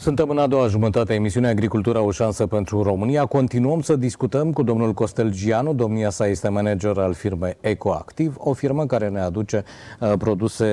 Suntem în a doua jumătate a emisiunii Agricultura o șansă pentru România. Continuăm să discutăm cu domnul Costel Gianu. Domnia sa este manager al firmei Ecoactiv, o firmă care ne aduce uh, produse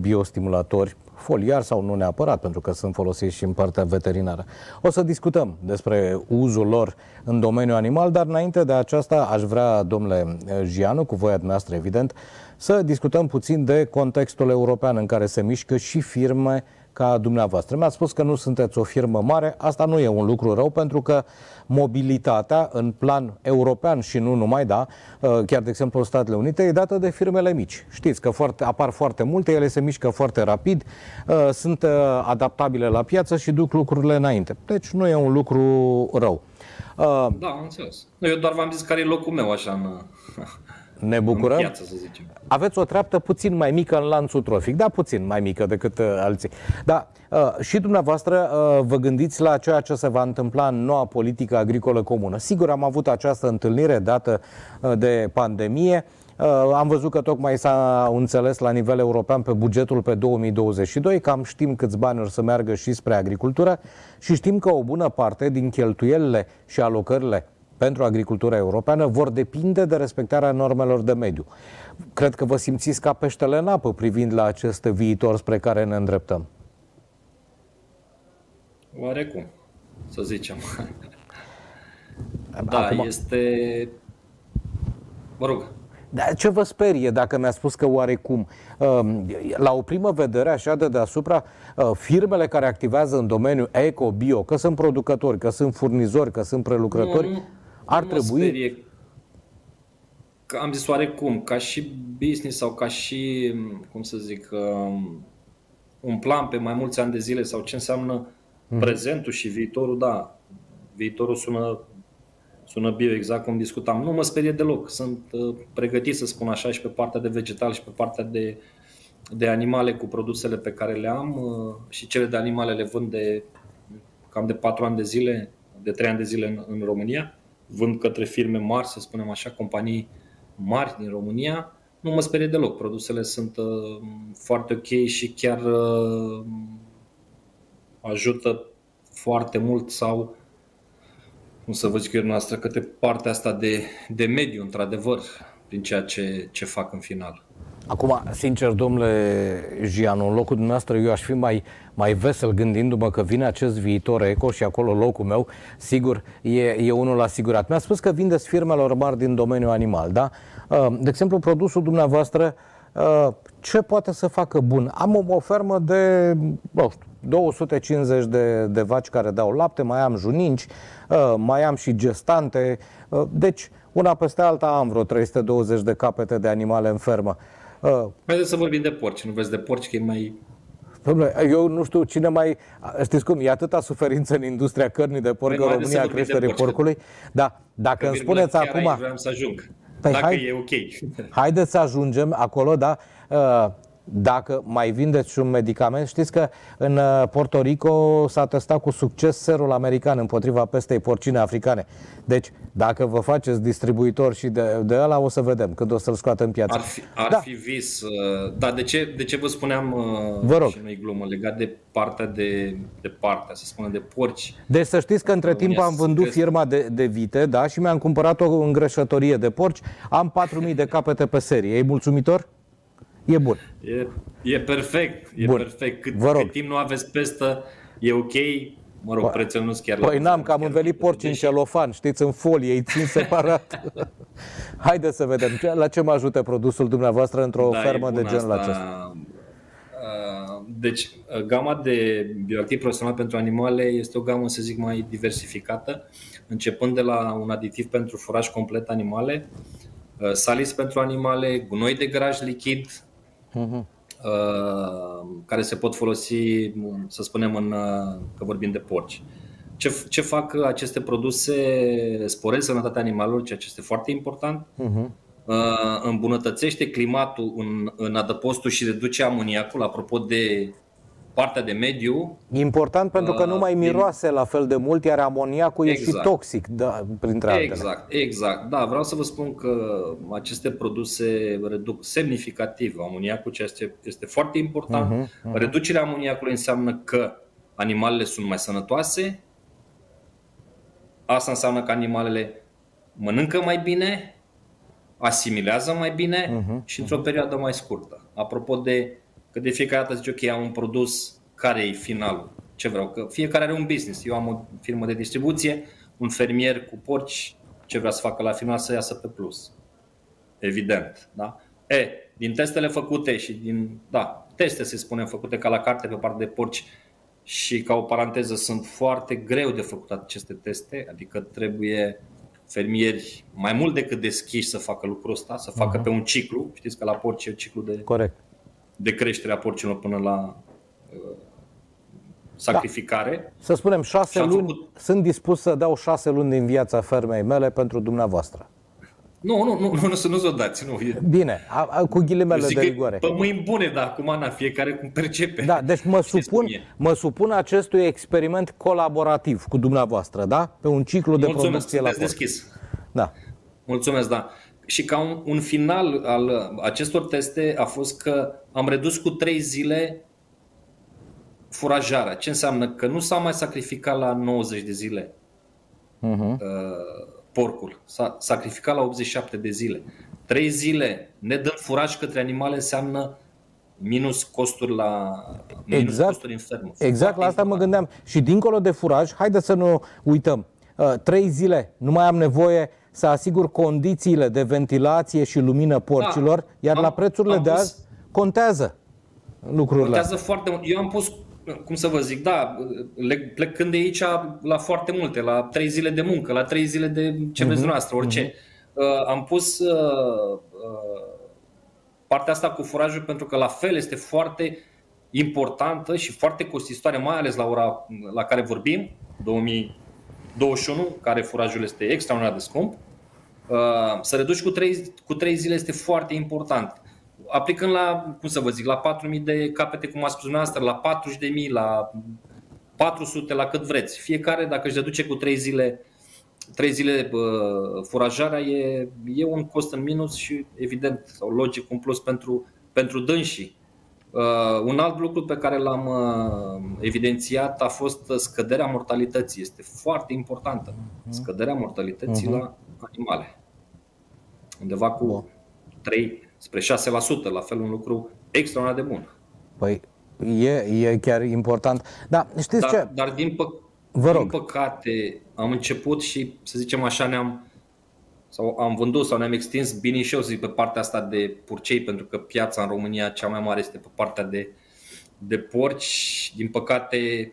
biostimulatori foliar sau nu neapărat, pentru că sunt folosiți și în partea veterinară. O să discutăm despre uzul lor în domeniul animal, dar înainte de aceasta aș vrea, domnule Gianu, cu voia noastră evident, să discutăm puțin de contextul european în care se mișcă și firme ca dumneavoastră. Mi-ați spus că nu sunteți o firmă mare, asta nu e un lucru rău pentru că mobilitatea în plan european și nu numai, da, uh, chiar de exemplu Statele Unite, e dată de firmele mici. Știți că foarte, apar foarte multe, ele se mișcă foarte rapid, uh, sunt uh, adaptabile la piață și duc lucrurile înainte. Deci nu e un lucru rău. Da, am înțeles. Eu doar v-am zis care e locul meu așa în, ne bucurăm. În piață, să zicem. Aveți o treaptă puțin mai mică în lanțul trofic, da, puțin mai mică decât uh, alții. Da, uh, și dumneavoastră uh, vă gândiți la ceea ce se va întâmpla în noua politică agricolă comună. Sigur, am avut această întâlnire dată uh, de pandemie. Uh, am văzut că tocmai s-a înțeles la nivel european pe bugetul pe 2022, cam știm câți bani or să meargă și spre agricultură și știm că o bună parte din cheltuielile și alocările pentru agricultura europeană vor depinde de respectarea normelor de mediu. Cred că vă simțiți ca peștele în apă privind la acest viitor spre care ne îndreptăm. Oarecum, să zicem. Da, Acum... este... Mă rog, dar ce vă sperie dacă mi-a spus că oarecum, um, la o primă vedere, așa de deasupra, uh, firmele care activează în domeniul eco-bio, că sunt producători, că sunt furnizori, că sunt prelucrători, nu, ar nu trebui... Sperie. Am zis oarecum, ca și business sau ca și, cum să zic, um, un plan pe mai mulți ani de zile sau ce înseamnă mm. prezentul și viitorul, da, viitorul sună, sună bio exact cum discutam. Nu mă sperie deloc. Sunt uh, pregătit să spun așa și pe partea de vegetal și pe partea de, de animale cu produsele pe care le am uh, și cele de animale le vând de cam de 4 ani de zile, de 3 ani de zile în, în România vând către firme mari, să spunem așa, companii mari din România, nu mă sperie deloc. Produsele sunt uh, foarte ok și chiar uh, ajută foarte mult sau, cum să vă zic eu noastră, către partea asta de, de mediu, într-adevăr, prin ceea ce, ce fac în final. Acum, sincer, domnule Gianu, în locul dumneavoastră eu aș fi mai, mai vesel gândindu-mă că vine acest viitor eco și acolo locul meu, sigur, e, e unul asigurat. Mi-a spus că vindeți firmelor mari din domeniul animal, da? Uh, de exemplu, produsul dumneavoastră, uh, ce poate să facă bun? Am o, o fermă de, nu știu, 250 de, de vaci care dau lapte, mai am juninci, uh, mai am și gestante, deci una peste alta am vreo 320 de capete de animale în fermă. Uh, Haideți să vorbim de porci. Nu vezi de porci că e mai... Dom'le, eu nu știu cine mai... Știți cum, e atâta suferință în industria cărnii de porc în România a creșterii porcului. Da, dacă îmi spuneți acum... Vreau să ajung. Păi dacă hai, e ok. Haideți să ajungem acolo, da? Uh, dacă mai vindeți și un medicament. Știți că în uh, Puerto Rico s-a testat cu succes serul american împotriva pestei porcine africane. Deci, dacă vă faceți distribuitor și de, de ăla, o să vedem când o să-l scoată în piață. Ar fi, ar da. fi vis. Uh, dar de ce, de ce vă spuneam uh, vă rog. și noi glumă legat de partea de, de partea, să spunem, de porci? Deci să știți că între timp am vândut firma de, de vite, da, și mi-am cumpărat o îngrășătorie de porci. Am 4.000 de capete pe serie. E mulțumitor? E bun. E, e perfect, e bun. perfect. Cât, Vă rog. cât timp nu aveți pestă, e ok, Mă rog, prețul nu chiar Păi n-am, că am învelit porci în celofan, știți, în folie, îi țin separat. Haideți să vedem la ce mă ajută produsul dumneavoastră într-o da, fermă de genul asta. acesta. Uh, deci, uh, gama de bioactiv profesional pentru animale este o gamă, să zic, mai diversificată, începând de la un aditiv pentru furaj complet animale, uh, salis pentru animale, gunoi de graj lichid, uh-huh. Uh, care se pot folosi, să spunem, în, uh, că vorbim de porci. Ce, ce fac aceste produse? Sporesc sănătatea animalelor, ceea ce este foarte important. Uh-huh. Îmbunătățește climatul în, în adăpostul și reduce amoniacul. Apropo de partea de mediu. Important pentru că nu mai miroase la fel de mult, iar amoniacul exact. e și exact. toxic, da, printre altele. Exact, exact. Da, vreau să vă spun că aceste produse reduc semnificativ amoniacul, ceea ce este foarte important. Uh-huh, uh-huh. Reducerea amoniacului înseamnă că animalele sunt mai sănătoase, asta înseamnă că animalele mănâncă mai bine, asimilează mai bine uh-huh. și într-o perioadă mai scurtă. Apropo de că de fiecare dată zice ok, am un produs, care e finalul? Ce vreau? Că fiecare are un business. Eu am o firmă de distribuție, un fermier cu porci, ce vrea să facă la final să iasă pe plus. Evident. Da? E, din testele făcute și din, da, teste se spune făcute ca la carte pe partea de porci și ca o paranteză sunt foarte greu de făcut aceste teste, adică trebuie fermieri mai mult decât deschiși să facă lucrul ăsta, să facă uh-huh. pe un ciclu. Știți că la porci e ciclu de, Corect. De creștere a porcilor până la uh, sacrificare. Da. Să spunem, șase luni, făcut... sunt dispus să dau șase luni din viața fermei mele pentru dumneavoastră. Nu, nu, nu, nu, nu să nu-ți o dați. Nu. Bine, a, a, cu ghilimele de rigoare. Pe mâini bune, dar acum, Ana, fiecare cum percepe. Da, deci mă supun, mă supun acestui experiment colaborativ cu dumneavoastră, da? Pe un ciclu de Mulțumesc, producție la deschis. Da. Mulțumesc, da. Și ca un, un final al acestor teste a fost că am redus cu trei zile furajarea. Ce înseamnă? Că nu s-a mai sacrificat la 90 de zile uh-huh. uh, porcul. S-a sacrificat la 87 de zile. Trei zile ne dăm furaj către animale înseamnă minus costuri la minus exact, costuri în fermă. Exact, la asta mă gândeam. Și dincolo de furaj, haide să nu uităm. Uh, trei zile nu mai am nevoie să asigur condițiile de ventilație și lumină porcilor, da, iar am, la prețurile de azi contează lucrurile. Contează foarte mult. Eu am pus cum să vă zic, da, plecând de aici la foarte multe, la trei zile de muncă, la trei zile de ce vreți uh-huh. dumneavoastră, orice. Uh-huh. am pus uh, uh, partea asta cu furajul pentru că la fel este foarte importantă și foarte costisitoare, mai ales la ora la care vorbim, 2021, care furajul este extraordinar de scump. Uh, să reduci cu trei, cu trei zile este foarte important aplicând la, cum să vă zic, la 4.000 de capete, cum a spus dumneavoastră, la 40.000, la 400, la cât vreți. Fiecare, dacă își deduce cu 3 zile, 3 zile uh, furajarea, e, e un cost în minus și, evident, sau logic, un plus pentru, pentru dânsii. Uh, un alt lucru pe care l-am uh, evidențiat a fost scăderea mortalității. Este foarte importantă. Mhm. Scăderea mortalității uh-huh. la animale. Undeva cu 3 spre 6%, la fel un lucru extraordinar de bun. Păi e, e chiar important. Da, știți dar, ce? Dar din, pă- Vă rog. din păcate am început și, să zicem așa, ne-am sau am vândut sau ne-am extins bine și eu să zic pe partea asta de purcei, pentru că piața în România cea mai mare este pe partea de, de porci. Din păcate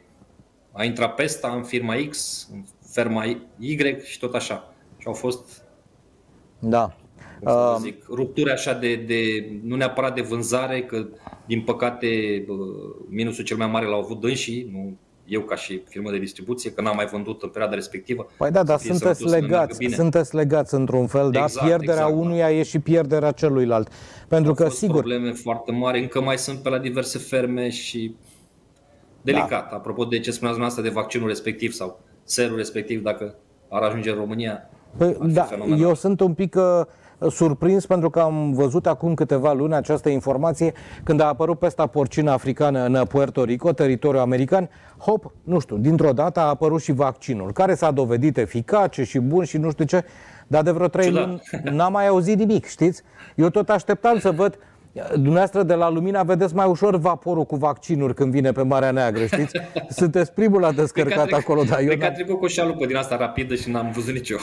a intrat pesta în firma X, în firma Y și tot așa. Și au fost da să zic, rupturi așa de, de, nu neapărat de vânzare, că din păcate minusul cel mai mare l-au avut dânsii, nu eu ca și firmă de distribuție, că n-am mai vândut în perioada respectivă. Păi da, dar sunteți legați, sunteți legați într-un fel, da? exact, da? Pierderea exact, unuia da. e și pierderea celuilalt. Pentru Au că, fost sigur... probleme foarte mari, încă mai sunt pe la diverse ferme și delicat. Da. Apropo de ce spuneați dumneavoastră de vaccinul respectiv sau serul respectiv, dacă ar ajunge în România, Păi, da, eu sunt un pic uh, surprins pentru că am văzut acum câteva luni această informație când a apărut pesta porcină africană în Puerto Rico, teritoriul american. Hop, nu știu, dintr-o dată a apărut și vaccinul, care s-a dovedit eficace și bun și nu știu ce, dar de vreo trei luni n-am mai auzit nimic, știți? Eu tot așteptam să văd Dumneavoastră de la Lumina vedeți mai ușor vaporul cu vaccinuri când vine pe Marea Neagră, știți? Sunteți primul la descărcat acolo, dar eu... Cred că a trecut cu o șalupă din asta rapidă și n-am văzut nicio.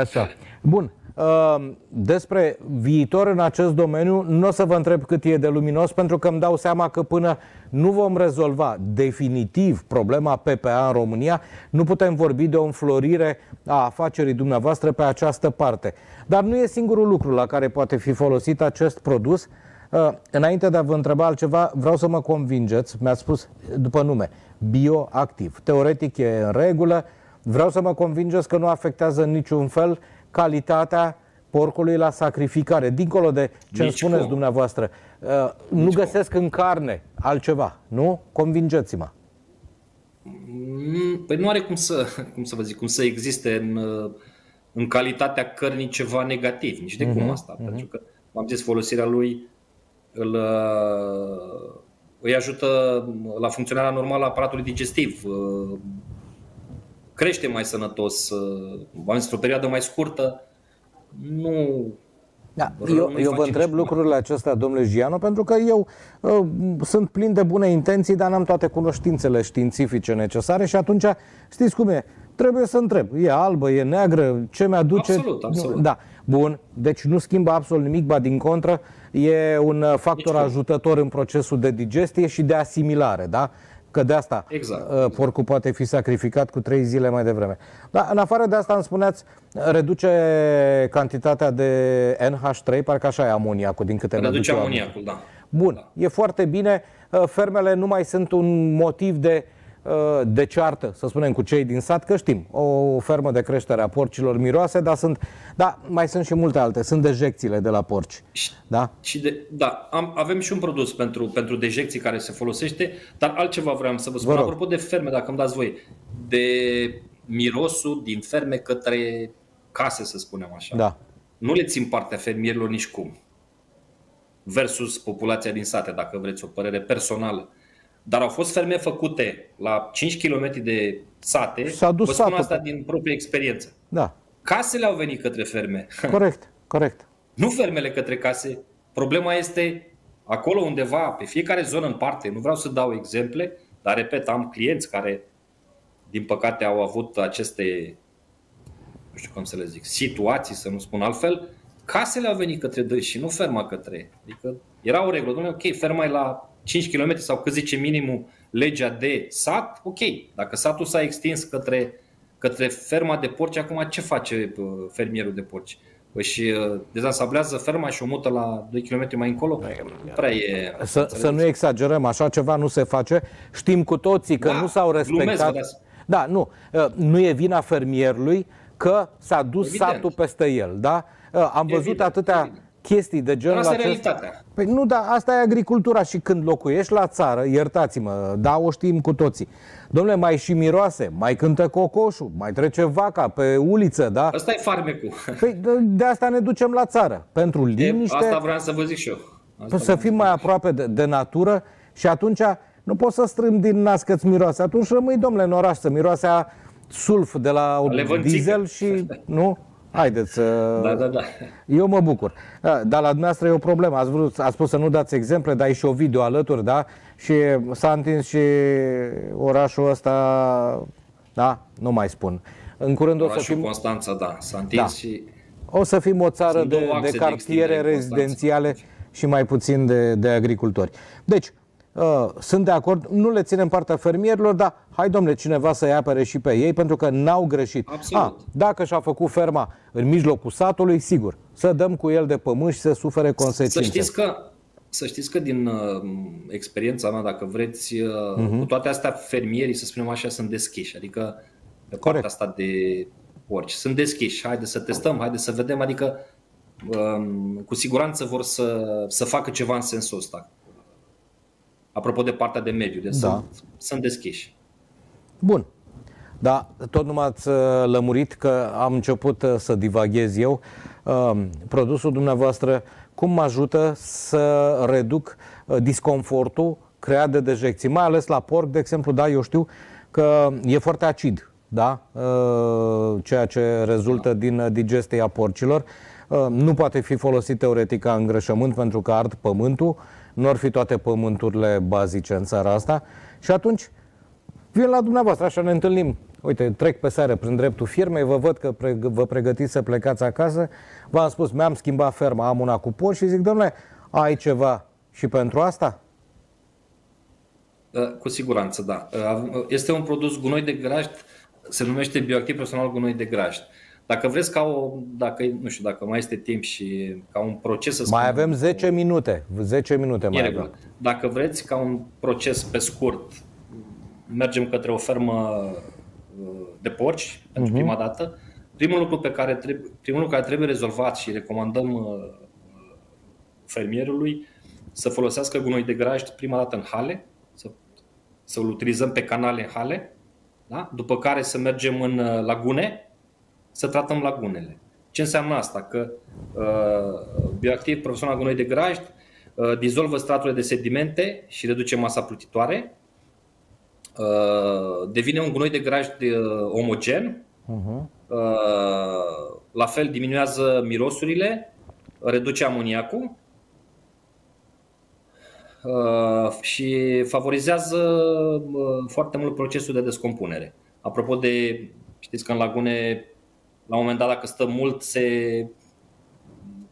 Așa. Bun. Ehm, despre viitor în acest domeniu nu o să vă întreb cât e de luminos pentru că îmi dau seama că până nu vom rezolva definitiv problema PPA în România, nu putem vorbi de o înflorire a afacerii dumneavoastră pe această parte. Dar nu e singurul lucru la care poate fi folosit acest produs. Ehm, înainte de a vă întreba altceva, vreau să mă convingeți, mi-ați spus după nume, bioactiv. Teoretic e în regulă, vreau să mă convingeți că nu afectează în niciun fel calitatea porcului la sacrificare, dincolo de ce îmi spuneți cum. dumneavoastră. Uh, nu Nici găsesc cum. în carne altceva, nu? Convingeți-mă. Mm, păi nu are cum să, cum să vă zic, cum să existe în, uh, în calitatea cărnii ceva negativ, nici de uh-huh, cum mhm, asta. Uh-huh. Pentru că, am zis, folosirea lui îl, uh, îi ajută la funcționarea normală a aparatului digestiv, crește mai sănătos, într-o perioadă mai scurtă, nu da, eu, eu vă întreb lucrurile acestea, domnule Giano, pentru că eu uh, sunt plin de bune intenții, dar n-am toate cunoștințele științifice necesare și atunci, știți cum e, trebuie să întreb. E albă, e neagră, ce mi-aduce? Absolut, absolut. Da, bun, deci nu schimbă absolut nimic, ba din contră, e un factor Nici ajutător în procesul de digestie și de asimilare, da? Că de asta exact. Uh, porcul poate fi sacrificat cu trei zile mai devreme. Dar în afară de asta îmi spuneați, reduce cantitatea de NH3, parcă așa e amoniacul, din câte Reduce amoniacul, da. Bun, da. e foarte bine. Uh, fermele nu mai sunt un motiv de uh, Uh, de ceartă, să spunem, cu cei din sat, că știm, o fermă de creștere a porcilor miroase, dar sunt, da, mai sunt și multe alte, sunt dejecțiile de la porci. Da? Și de, da, am, avem și un produs pentru, pentru dejecții care se folosește, dar altceva vreau să vă spun, vă apropo de ferme, dacă îmi dați voi, de mirosul din ferme către case, să spunem așa. Da. Nu le țin partea fermierilor nici cum. Versus populația din sate, dacă vreți o părere personală. Dar au fost ferme făcute la 5 km de sate. S-a dus Vă spun satul. asta din proprie experiență. Da. Casele au venit către ferme. Corect, corect. Nu fermele către case. Problema este acolo undeva, pe fiecare zonă în parte. Nu vreau să dau exemple, dar repet, am clienți care, din păcate, au avut aceste, nu știu cum să le zic, situații, să nu spun altfel. Casele au venit către dâns și nu ferma către. Adică era o regulă. Dom'le, ok, ferma e la 5 km sau cât zice minimul legea de sat, ok. Dacă satul s-a extins către, către ferma de porci, acum ce face fermierul de porci? Își uh, dezansablează ferma și o mută la 2 km mai încolo? Nu prea e... Să, să nu exagerăm, așa ceva nu se face. Știm cu toții că Da, nu s-au respectat. glumesc, da, nu. Uh, Nu e vina fermierului că s-a dus Evident. satul peste el, da? Uh, Am văzut Evident, atâtea evident. Chestii de genul Asta e acesta. realitatea. Păi nu, dar asta e agricultura și când locuiești la țară, iertați-mă, da, o știm cu toții. Domnule, mai și miroase, mai cântă cocoșul, mai trece vaca pe uliță, da? Asta e farmecul. Păi de, de asta ne ducem la țară, pentru E, liniște, asta vreau să vă zic și eu. Asta să fim mai aproape de, de natură și atunci nu poți să strâmb din nas că-ți miroase. Atunci rămâi, domnule, în oraș să miroase a sulf de la Levănțică. diesel și, nu? Haideți să... Da, da, da. Eu mă bucur. Da, dar la dumneavoastră e o problemă. Ați, vrut, ați spus să nu dați exemple, dar e și o video alături, da? Și s-a întins și orașul ăsta, da? Nu mai spun. În curând o să Orașul fim, Constanța, da, s-a întins Da. și o să fim o țară Sunt de, două axe de de cartiere extindere în Constanța. rezidențiale și mai puțin de, de agricultori. Deci, uh, sunt de acord, nu le ținem partea fermierilor, dar hai domnule, cineva să-i apere și pe ei, pentru că n-au greșit. Absolut. A, dacă și-a făcut ferma în mijlocul satului, sigur, să dăm cu el de pământ și să sufere Să consecințe. știți că, să știți că din uh, experiența mea, dacă vreți, uh, Mhm. cu toate astea, fermierii, să spunem așa, sunt deschiși. Adică pe Corect. partea asta de porci. Sunt deschiși. Haide să testăm, haide să vedem. Adică um, cu siguranță vor să, să facă ceva în sensul ăsta. Apropo de partea de mediu. Deci Da. sunt, sunt deschiși. Bun. Da, tot nu m-ați uh, lămurit că am început uh, să divaghez eu. Uh, Produsul dumneavoastră, cum mă ajută să reduc uh, disconfortul creat de dejecții, mai ales la porc, de exemplu, da, eu știu că e foarte acid, da, Uh, ceea ce rezultă din uh, digestia porcilor. Uh, Nu poate fi folosit teoretic ca îngrășământ pentru că ard pământul, nu ar fi toate pământurile bazice în țara asta și atunci Vin la dumneavoastră, așa ne întâlnim. Uite, trec pe seară prin dreptul firmei, vă văd că pre- vă pregătiți să plecați acasă. V-am spus, mi-am schimbat ferma, am una cu porci și zic, domnule, ai ceva și pentru asta? Uh, Cu siguranță, da. Uh, Este un produs gunoi de grajd, se numește bioactiv personal gunoi de grajd. Dacă vreți ca o, dacă, nu știu, dacă mai este timp și ca un proces să Mai spunem, avem 10 minute, 10 minute E mai regulă. avem. Dacă vreți ca un proces pe scurt, mergem către o fermă uh, de porci pentru prima dată. Primul lucru pe care trebuie, primul lucru care trebuie rezolvat și recomandăm uh, fermierului să folosească gunoi de grajd prima dată în hale, să, să-l utilizăm pe canale în hale, da? după care să mergem în uh, lagune, să tratăm lagunele. Ce înseamnă asta? Că uh, bioactiv profesional gunoi de grajd uh, dizolvă straturile de sedimente și reduce masa plutitoare, uh, devine un gunoi de graj de, omogen, uh-huh. la fel diminuează mirosurile, reduce amoniacul și favorizează foarte mult procesul de descompunere. Apropo de, știți că în lagune, la un moment dat, dacă stă mult, se,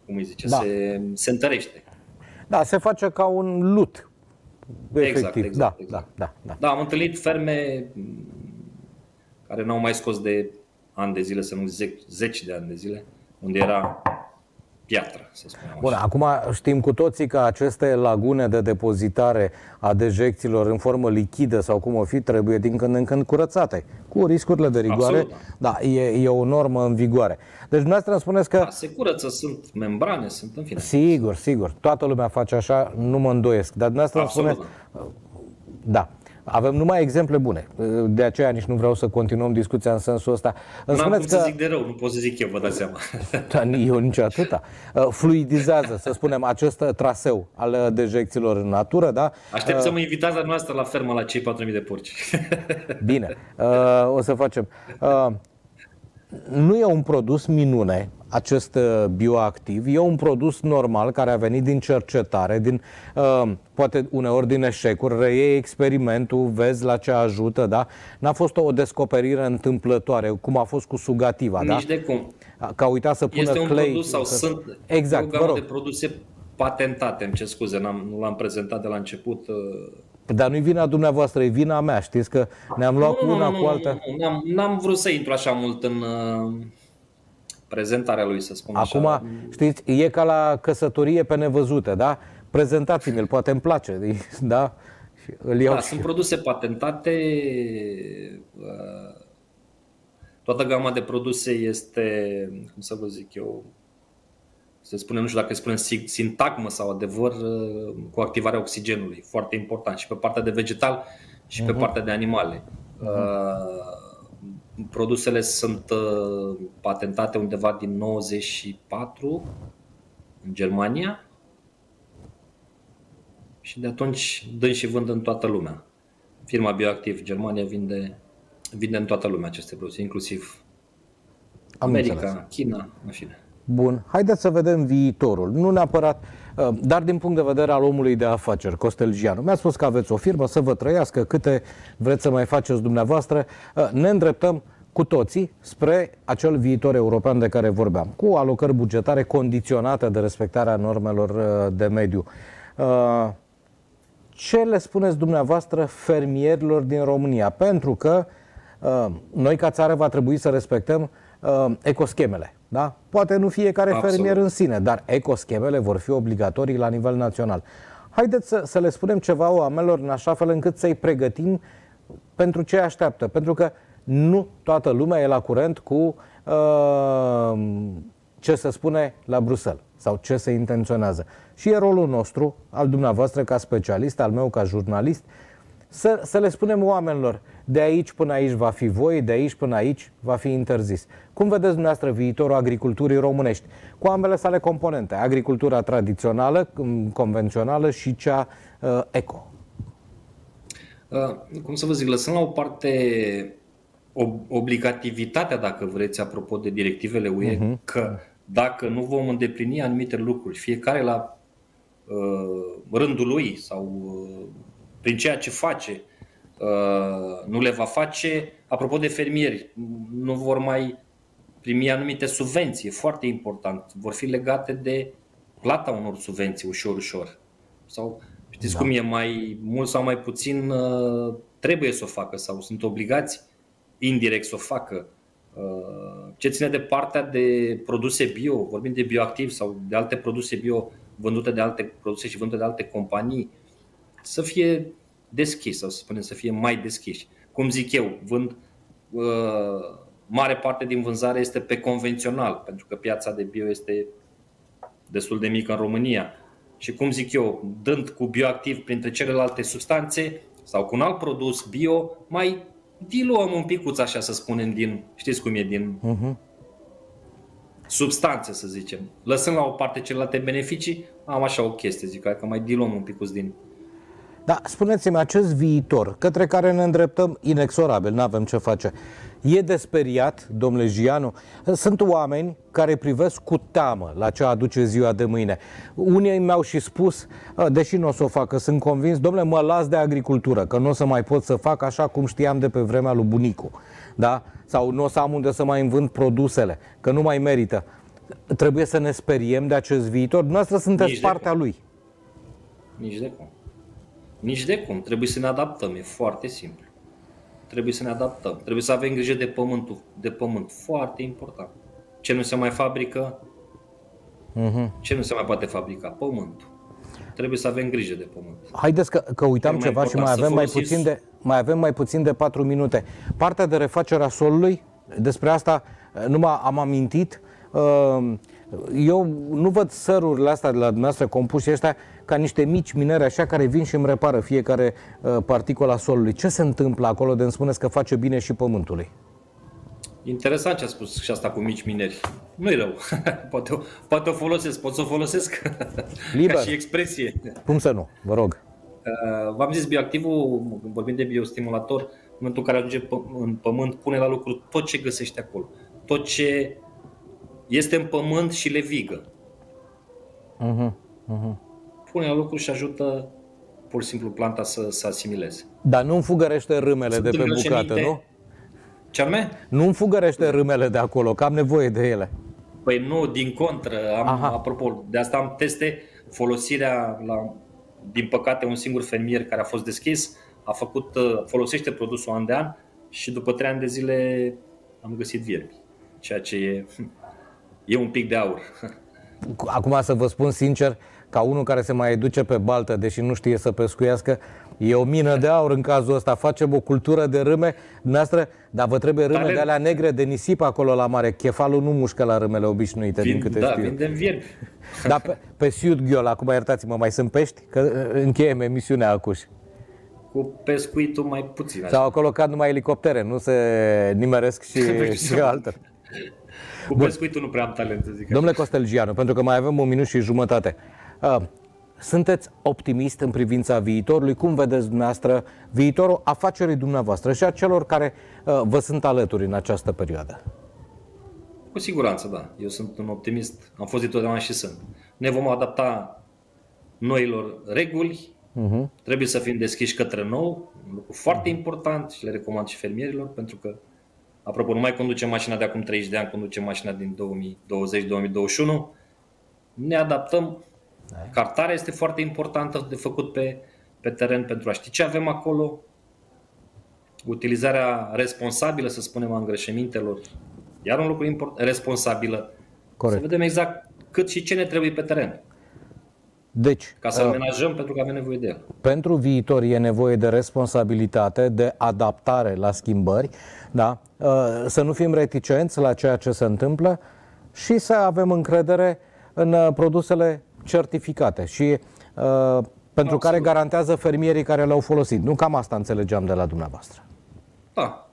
cum îi zice, da. se, se întărește. Da, se face ca un lut. Efectiv. Exact, exact, da, exact. Da, da, da. da, am întâlnit ferme care n-au mai scos de ani de zile, să nu zic zeci de ani de zile, unde era piatră, să spunem Bun, acum știm cu toții că aceste lagune de depozitare a dejecțiilor în formă lichidă sau cum o fi, trebuie din când în când curățate, cu riscurile de rigoare. Absolut, da, da e, e o normă în vigoare. Deci dumneavoastră îmi spuneți că... Da, se curăță, sunt membrane, sunt în fine. Sigur, sigur. Toată lumea face așa, nu mă îndoiesc. Dar dumneavoastră Absolut, îmi spuneți... Da. Avem numai exemple bune. De aceea nici nu vreau să continuăm discuția în sensul ăsta. Nu am cum că... să zic de rău, nu pot să zic eu, vă dați seama. Da, eu nici atâta. Uh, fluidizează, să spunem, acest traseu al dejecțiilor în natură, da? Aștept uh... să mă invitați la noastră la fermă la cei 4.000 de porci. Bine, uh, o să facem. Uh, nu e un produs minune acest uh, bioactiv, e un produs normal care a venit din cercetare, din, uh, poate uneori din eșecuri, reiei experimentul, vezi la ce ajută, da? N-a fost o descoperire întâmplătoare, cum a fost cu sugativa, Nici da? de cum. Ca uita să pună este un clay, produs sau să... sunt exact, o de produse patentate, îmi ce scuze, n-am, nu l-am prezentat de la început. Uh, dar nu-i vina dumneavoastră, e vina mea. Știți că ne-am luat nu, cu una nu, cu alta. Nu, n-am, n-am vrut să intru așa mult în uh, prezentarea lui, să spun Acum, așa. știți, e ca la căsătorie pe nevăzute, da? Prezentați-mi-l, poate îmi place, da? Și îl iau da, și... sunt produse patentate. Uh, toată gama de produse este, cum să vă zic eu, se spune, nu știu dacă spune sintagmă sau adevăr, uh, cu activarea oxigenului. Foarte important și pe partea de vegetal și pe uh-huh. partea de animale. Uh-huh. Produsele sunt uh, patentate undeva din 94 în Germania și de atunci dând și vând în toată lumea. Firma Bioactiv Germania vinde, vinde în toată lumea aceste produse, inclusiv Am America, înțeles. China, în fine. Bun, haideți să vedem viitorul. Nu neapărat, uh, dar din punct de vedere al omului de afaceri, Costel Gianu. Mi-a spus că aveți o firmă, să vă trăiască câte vreți să mai faceți dumneavoastră. Uh, ne îndreptăm cu toții spre acel viitor european de care vorbeam, cu alocări bugetare condiționate de respectarea normelor uh, de mediu. Ce le spuneți dumneavoastră fermierilor din România? Pentru că noi ca țară va trebui să respectăm ecoschemele da? Poate nu fiecare Absolut. fermier în sine, dar ecoschemele vor fi obligatorii la nivel național. Haideți să, să le spunem ceva oamenilor în așa fel încât să-i pregătim pentru ce așteaptă. Pentru că nu toată lumea e la curent cu uh, ce se spune la Bruxelles sau ce se intenționează. Și e rolul nostru, al dumneavoastră ca specialist, al meu ca jurnalist, să, să le spunem oamenilor, de aici până aici va fi voi, de aici până aici va fi interzis. Cum vedeți dumneavoastră viitorul agriculturii românești? Cu ambele sale componente, agricultura tradițională, convențională și cea uh, eco. Uh, cum să vă zic, lăsând la o parte obligativitatea, dacă vreți, apropo de directivele UE, uh-huh. că dacă nu vom îndeplini anumite lucruri, fiecare la uh, rândul lui sau uh, prin ceea ce face, uh, nu le va face. Apropo de fermieri, nu vor mai primi anumite subvenții, e foarte important. Vor fi legate de plata unor subvenții ușor, ușor. Sau știți da. cum e, mai mult sau mai puțin uh, trebuie să o facă sau sunt obligați indirect să o facă. Uh, ce ține de partea de produse bio, vorbim de bioactiv sau de alte produse bio vândute de alte produse și vândute de alte companii, să fie deschis sau să spunem să fie mai deschiși. Cum zic eu, vând uh, mare parte din vânzare este pe convențional, pentru că piața de bio este destul de mică în România. Și cum zic eu, dând cu bioactiv printre celelalte substanțe sau cu un alt produs bio, mai diluăm un picuț, așa să spunem, din, știți cum e, din... Uh-huh. substanțe, să zicem. Lăsând la o parte celelalte beneficii, am așa o chestie, zic, că mai diluăm un pic din... Da, spuneți-mi, acest viitor către care ne îndreptăm inexorabil, nu avem ce face, e de speriat, domnule Gianu? Sunt oameni care privesc cu teamă la ce aduce ziua de mâine. Unii mi-au și spus, deși nu o să o facă, sunt convins, domnule, mă las de agricultură, că nu o să mai pot să fac așa cum știam de pe vremea lui bunicu. Da? Sau nu o să am unde să mai învând produsele, că nu mai merită. Trebuie să ne speriem de acest viitor. Dumneavoastră sunteți Nici partea lui. Nici de cum. Nici de cum. Trebuie să ne adaptăm. E foarte simplu. Trebuie să ne adaptăm. Trebuie să avem grijă de pământul, de pământ. Foarte important. Ce nu se mai fabrică? Uh-huh. Ce nu se mai poate fabrica? Pământul. Trebuie să avem grijă de pământ. Haideți că, că uitam ceva și mai avem mai, puțin de, mai avem mai puțin de 4 minute. Partea de refacere a solului, despre asta nu m am amintit. Uh, eu nu văd sărurile astea de la dumneavoastră compuși ăștia ca niște mici minere așa care vin și îmi repară fiecare uh, particolă a solului. Ce se întâmplă acolo de îmi spuneți că face bine și pământului? Interesant ce a spus și asta cu mici mineri. Nu-i rău. poate, o, poate o folosesc, pot să o folosesc Liber. ca și expresie. Cum să nu? Vă rog. Uh, v-am zis, bioactivul, vorbim de biostimulator, în momentul în care ajunge în pământ, pune la lucru tot ce găsește acolo. Tot ce este în pământ și le vigă. Uh-huh, uh-huh. Pune la lucru și ajută pur și simplu planta să, să asimileze. Dar nu înfugărește râmele Sunt de pe bucată, nu? Ce anume? Nu înfugărește râmele de acolo, că am nevoie de ele. Păi nu, din contră. Am, Aha. apropo, de asta am teste folosirea la, din păcate, un singur fermier care a fost deschis, a făcut, uh, folosește produsul an de an și după trei ani de zile am găsit viermi. Ceea ce e, e un pic de aur. Acum să vă spun sincer, ca unul care se mai duce pe baltă, deși nu știe să pescuiască, e o mină de aur în cazul ăsta. Facem o cultură de râme noastră, dar vă trebuie râme Talent. de alea negre de nisip acolo la mare. Chefalul nu mușcă la râmele obișnuite, Vin, din câte da, știu. vindem viermi. Dar pe, pe Siut Ghiol, acum iertați-mă, mai sunt pești? Că uh, încheiem emisiunea acuși. Cu pescuitul mai puțin. Sau acolo cad numai elicoptere, nu se nimeresc și, și altele. Cu pescuitul nu prea am talent, să zic Domnule Costelgianu, pentru că mai avem un minut și jumătate. Uh, sunteți optimist în privința viitorului? Cum vedeți dumneavoastră viitorul afacerii dumneavoastră și a celor care uh, vă sunt alături în această perioadă? Cu siguranță, da. Eu sunt un optimist, am fost totdeauna și sunt. Ne vom adapta noilor reguli, uh-huh. trebuie să fim deschiși către nou, un lucru foarte important și le recomand și fermierilor, pentru că, apropo, nu mai conducem mașina de acum 30 de ani, conducem mașina din 2020-2021, ne adaptăm da. Cartarea este foarte importantă de făcut pe, pe teren pentru a ști ce avem acolo. Utilizarea responsabilă, să spunem, a îngrășămintelor. Iar un lucru important, responsabilă. Corect. Să vedem exact cât și ce ne trebuie pe teren. Deci, ca să uh, menajăm pentru că avem nevoie de el. Pentru viitor e nevoie de responsabilitate, de adaptare la schimbări, da? Uh, să nu fim reticenți la ceea ce se întâmplă și să avem încredere în uh, produsele certificate și uh, pentru Absolut. care garantează fermierii care le-au folosit. Nu cam asta înțelegeam de la dumneavoastră. Da,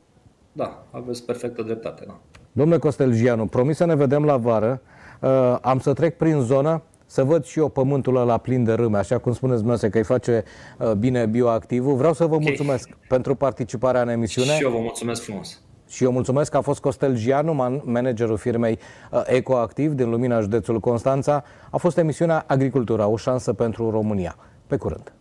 da, aveți perfectă dreptate. Da. Domnule Costelgianu, promis să ne vedem la vară. Uh, am să trec prin zonă să văd și eu pământul ăla plin de râme, așa cum spuneți dumneavoastră că îi face uh, bine bioactivul. Vreau să vă okay. mulțumesc pentru participarea în emisiune. Și eu vă mulțumesc frumos. Și eu mulțumesc că a fost Costel Gianu, managerul firmei uh, Ecoactiv din Lumina, județul Constanța. A fost emisiunea Agricultura, o șansă pentru România. Pe curând!